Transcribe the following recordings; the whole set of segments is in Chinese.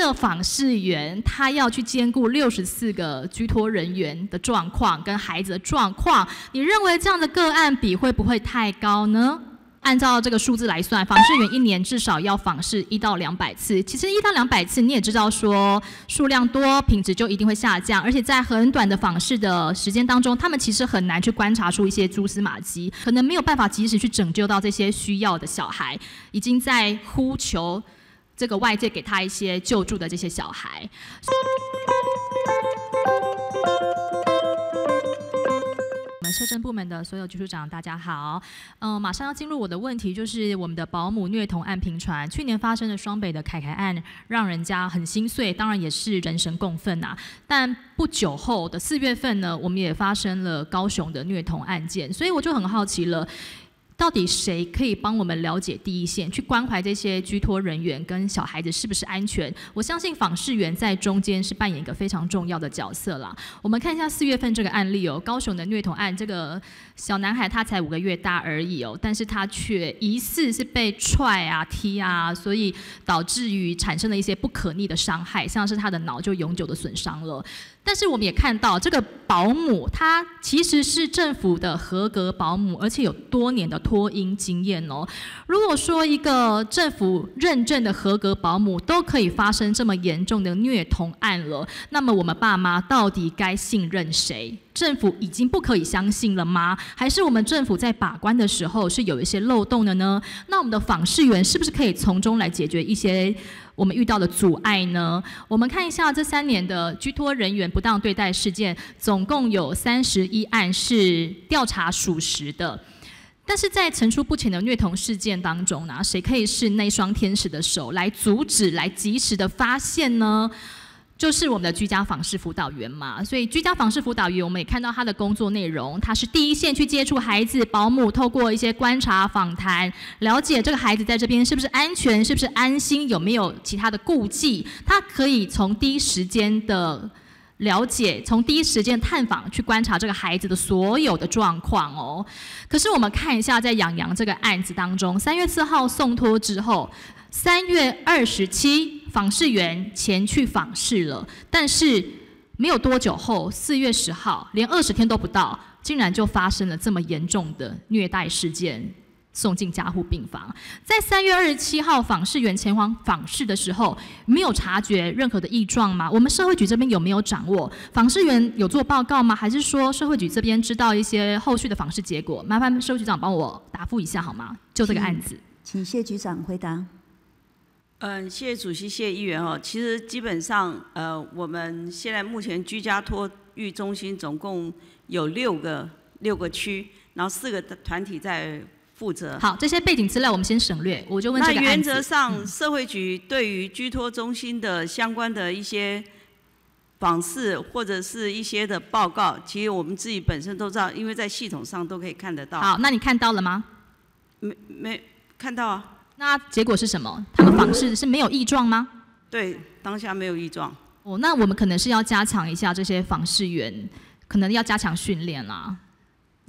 个访视员他要去兼顾六十四个居托人员的状况跟孩子的状况，你认为这样的个案比会不会太高呢？按照这个数字来算，访视员一年至少要访视一到两百次。其实一到两百次，你也知道说数量多，品质就一定会下降。而且在很短的访视的时间当中，他们其实很难去观察出一些蛛丝马迹，可能没有办法及时去拯救到这些需要的小孩，已经在呼求这个外界给他一些救助的这些小孩。车政部门的所有局处长，大家好。嗯，马上要进入我的问题，就是我们的保姆虐童案频传。去年发生的双北的凯凯案，让人家很心碎，当然也是人神共愤呐。但不久后的四月份呢，我们也发生了高雄的虐童案件，所以我就很好奇了。到底谁可以帮我们了解第一线，去关怀这些居托人员跟小孩子是不是安全？我相信访视员在中间是扮演一个非常重要的角色啦。我们看一下四月份这个案例哦，高雄的虐童案，这个小男孩他才五个月大而已哦，但是他却疑似是被踹啊、踢啊，所以导致于产生了一些不可逆的伤害，像是他的脑就永久的损伤了。但是我们也看到，这个保姆她其实是政府的合格保姆，而且有多年的托婴经验哦。如果说一个政府认证的合格保姆都可以发生这么严重的虐童案了，那么我们爸妈到底该信任谁？政府已经不可以相信了吗？还是我们政府在把关的时候是有一些漏洞的呢？那我们的访视员是不是可以从中来解决一些？我们遇到的阻碍呢？我们看一下这三年的居托人员不当对待事件，总共有三十一案是调查属实的。但是在层出不穷的虐童事件当中呢，谁可以是那双天使的手来阻止、来及时的发现呢？就是我们的居家访视辅导员嘛，所以居家访视辅导员，我们也看到他的工作内容，他是第一线去接触孩子，保姆透过一些观察访谈，了解这个孩子在这边是不是安全，是不是安心，有没有其他的顾忌，他可以从第一时间的了解，从第一时间探访去观察这个孩子的所有的状况哦。可是我们看一下，在养羊这个案子当中，三月四号送托之后，三月二十七。访视员前去访视了，但是没有多久后，四月十号，连二十天都不到，竟然就发生了这么严重的虐待事件，送进加护病房。在三月二十七号，访视员前往访视的时候，没有察觉任何的异状吗？我们社会局这边有没有掌握？访视员有做报告吗？还是说社会局这边知道一些后续的访视结果？麻烦社会局长帮我答复一下好吗？就这个案子，请谢局长回答。嗯，谢谢主席，谢谢议员哦。其实基本上，呃，我们现在目前居家托育中心总共有六个六个区，然后四个团体在负责。好，这些背景资料我们先省略，我就问这个那原则上，社会局对于居托中心的相关的一些访视或者是一些的报告，其实我们自己本身都知道，因为在系统上都可以看得到。好，那你看到了吗？没没看到啊。那结果是什么？他们访视是没有异状吗？对，当下没有异状。哦，那我们可能是要加强一下这些访视员，可能要加强训练啦。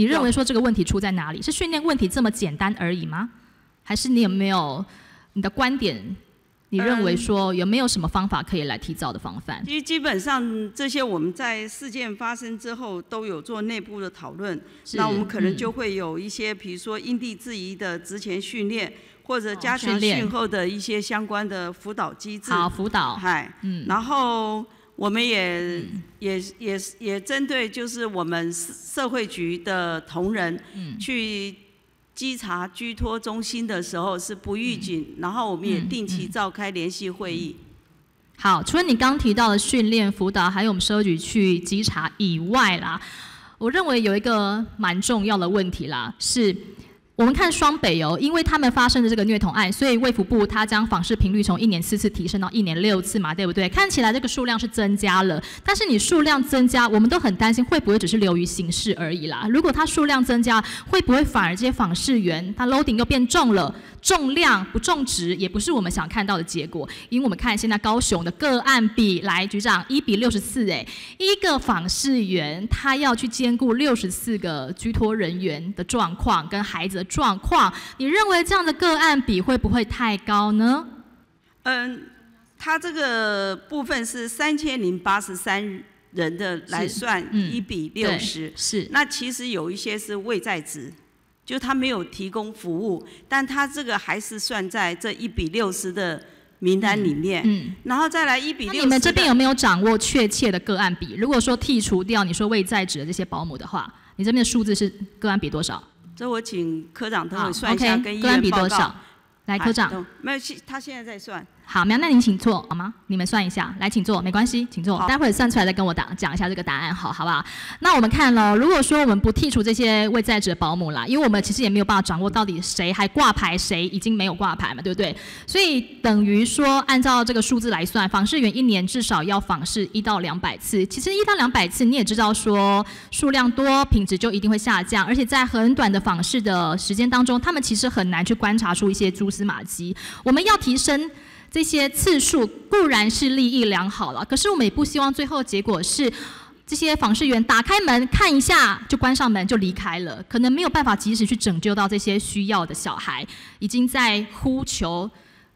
你认为说这个问题出在哪里？是训练问题这么简单而已吗？还是你有没有你的观点？你认为说有没有什么方法可以来提早的防范？其实基本上这些我们在事件发生之后都有做内部的讨论。那我们可能就会有一些，比如说因地制宜的职前训练。或者加强训后的一些相关的辅导机制，好辅导，嗨，嗯，然后我们也也也也针对就是我们社会局的同仁，嗯，去稽查居托中心的时候是不预警，然后我们也定期召开联系会议。好，除了你刚提到的训练辅导，还有我们社会局去稽查以外啦，我认为有一个蛮重要的问题啦，是。我们看双北哦，因为他们发生的这个虐童案，所以卫福部它将访视频率从一年四次提升到一年六次嘛，对不对？看起来这个数量是增加了，但是你数量增加，我们都很担心会不会只是流于形式而已啦？如果它数量增加，会不会反而这些访视员他 loading 又变重了？重量不重值，也不是我们想看到的结果。因为我们看现在高雄的个案比，来局长一比六十四，哎，一个访视员他要去兼顾六十四个居托人员的状况跟孩子的状况，你认为这样的个案比会不会太高呢？嗯，他这个部分是三千零八十三人的来算嗯一比六十、是那其实有一些是未在职，就他没有提供服务，但他这个还是算在这一比六十的名单里面。嗯。然后再来一比六你们这边有没有掌握确切的个案比？如果说剔除掉你说未在职的这些保姆的话，你这边的数字是个案比多少？这我请科长等会算一下跟医个案院报告。比多少？来，科长。哎没有，现他现在在算。好，苗，那您请坐好吗？你们算一下，来，请坐，没关系，请坐。待会儿算出来再跟我打讲一下这个答案，好，好不好？那我们看了，如果说我们不剔除这些未在职的保姆啦，因为我们其实也没有办法掌握到底谁还挂牌，谁已经没有挂牌嘛，对不对？所以等于说，按照这个数字来算，访视员一年至少要访视一到两百次。其实一到两百次，你也知道说数量多，品质就一定会下降，而且在很短的访视的时间当中，他们其实很难去观察出一些蛛丝马迹。我们要提升。这些次数固然是利益良好了，可是我们也不希望最后结果是这些访视员打开门看一下就关上门就离开了，可能没有办法及时去拯救到这些需要的小孩，已经在呼求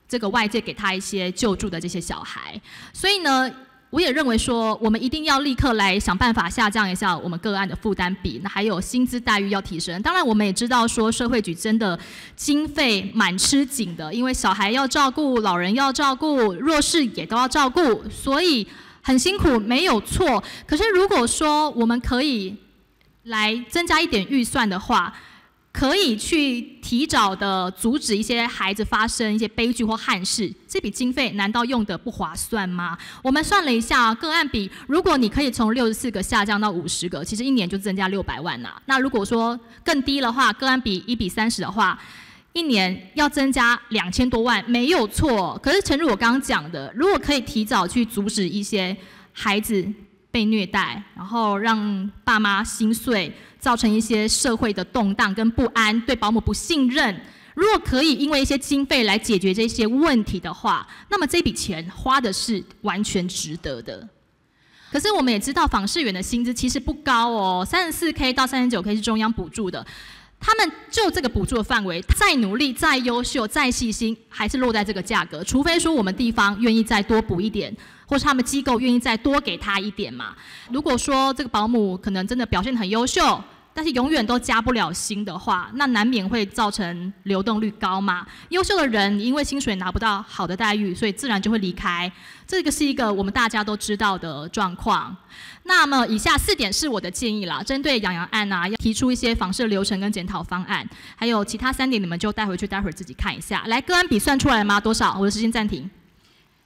这个外界给他一些救助的这些小孩，所以呢。我也认为说，我们一定要立刻来想办法下降一下我们个案的负担比，那还有薪资待遇要提升。当然，我们也知道说，社会局真的经费蛮吃紧的，因为小孩要照顾，老人要照顾，弱势也都要照顾，所以很辛苦，没有错。可是如果说我们可以来增加一点预算的话，可以去提早的阻止一些孩子发生一些悲剧或憾事，这笔经费难道用的不划算吗？我们算了一下，个案比，如果你可以从六十四个下降到五十个，其实一年就增加六百万呐、那如果说更低的话，个案比一比三十的话，一年要增加两千多万，没有错。可是诚如我刚刚讲的，如果可以提早去阻止一些孩子被虐待，然后让爸妈心碎，造成一些社会的动荡跟不安，对保姆不信任。如果可以因为一些经费来解决这些问题的话，那么这笔钱花的是完全值得的。可是我们也知道，访视员的薪资其实不高哦，三十四 K 到三十九 K 是中央补助的。他们就这个补助的范围，再努力、再优秀、再细心，还是落在这个价格。除非说我们地方愿意再多补一点，或是他们机构愿意再多给他一点嘛。如果说这个保姆可能真的表现很优秀，但是永远都加不了薪的话，那难免会造成流动率高嘛。优秀的人因为薪水拿不到好的待遇，所以自然就会离开。这个是一个我们大家都知道的状况。那么以下四点是我的建议啦，针对养羊案啊，要提出一些访视流程跟检讨方案，还有其他三点你们就带回去，待会儿自己看一下。来，个案比算出来吗？多少？我的时间暂停。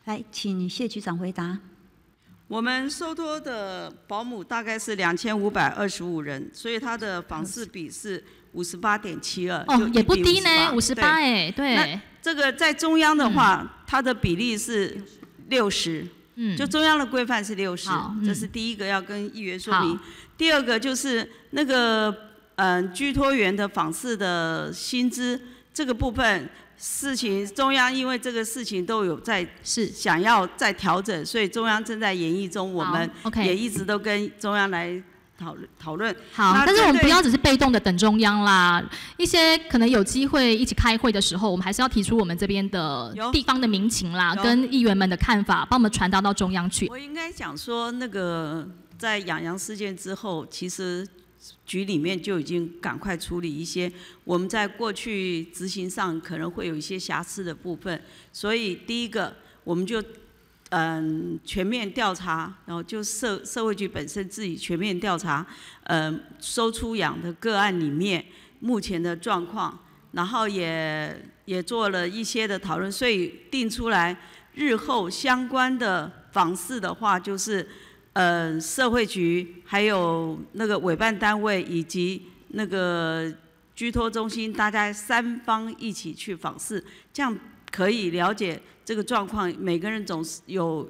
来，请谢局长回答。我们收托的保姆大概是两千五百二十五人，所以他的访视比是五十八点七二，哦，也不低呢，五五十八哎，对。那，这个在中央的话，它的比例是六十，嗯，就中央的规范是六十这是第一个要跟议员说明。第二个就是那个嗯居托员的访视的薪资这个部分事情，中央因为这个事情都有在是。想要在调整，所以中央正在演绎中，我们也一直都跟中央来讨论讨论。好，但是我们不要只是被动的等中央啦，一些可能有机会一起开会的时候，我们还是要提出我们这边的地方的民情啦，跟议员们的看法，帮我们传达到中央去。我应该讲说，那个在养羊事件之后，其实局里面就已经赶快处理一些我们在过去执行上可能会有一些瑕疵的部分，所以第一个我们就嗯全面调查，然后就社社会局本身自己全面调查，嗯收出养的个案里面目前的状况，然后也也做了一些的讨论，所以定出来日后相关的访视的话，就是呃社会局还有那个委办单位以及那个居托中心，大家三方一起去访视，这样可以了解这个状况。每个人总是有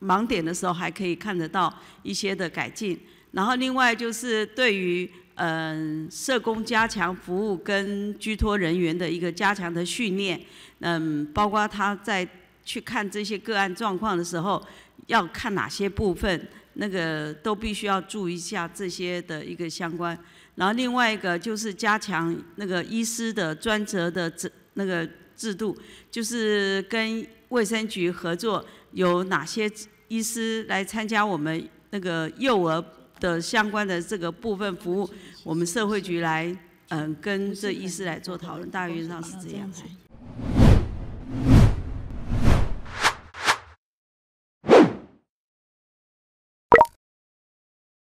盲点的时候，还可以看得到一些的改进。然后另外就是对于嗯、社工加强服务跟居托人员的一个加强的训练，嗯，包括他在去看这些个案状况的时候，要看哪些部分，那个都必须要注意一下这些的一个相关。然后另外一个就是加强那个医师的专责的制那个制度，就是跟卫生局合作，有哪些医师来参加我们那个幼儿的相关的这个部分服务，我们社会局来嗯跟这医师来做讨论，大约上是这样子。